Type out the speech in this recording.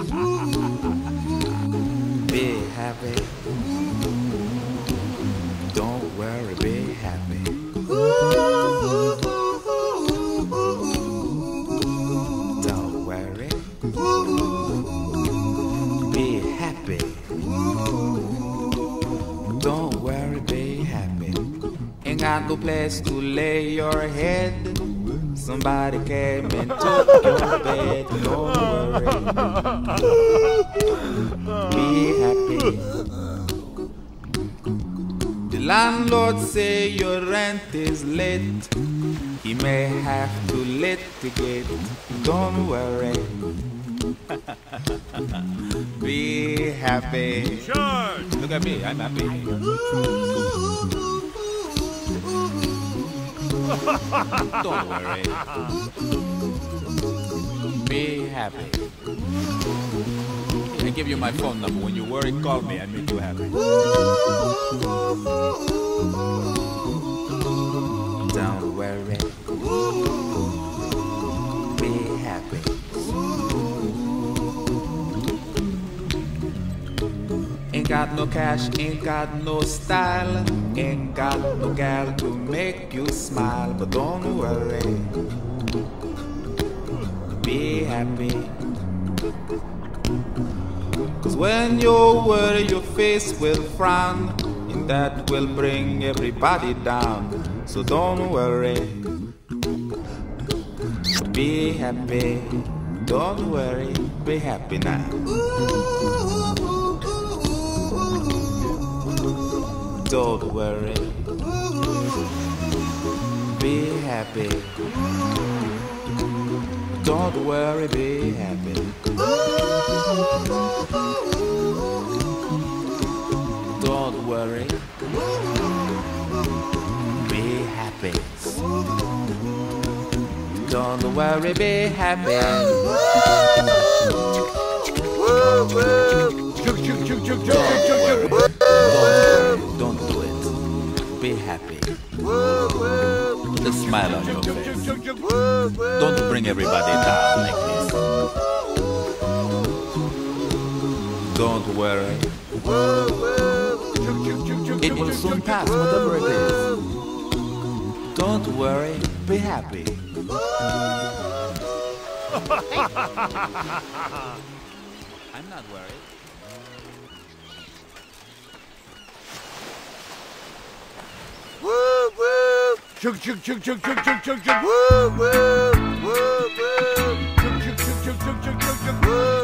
Be happy. Don't worry. Be happy. Don't worry. Be happy. Don't worry, be happy. Ain't got no place to lay your head. Somebody came and took your bed. Don't worry. Be happy. The landlord say your rent is late. He may have to litigate. Don't worry. Be happy. Sure. Look at me, I'm happy. Don't worry. Be happy. I give you my phone number. When you worry, call me. I make you happy. Got no cash, ain't got no style, ain't got no gal to make you smile, but don't worry. Be happy. Cause when you worry, your face will frown, and that will bring everybody down. So don't worry. Be happy. Don't worry. Be happy now. Don't worry. Be happy. Don't worry, be happy. Don't worry. Be happy. Don't worry, be happy. Don't worry. Don't do it. Be happy. Put a smile on your face. Don't bring everybody down like this. Don't worry. It will soon pass, whatever it is. Don't worry. Be happy. I'm not worried. Chug chug chug chug chug chug chug chug. Woo woo woo woo. Chug chug chug chug chug chug chug chug. Woo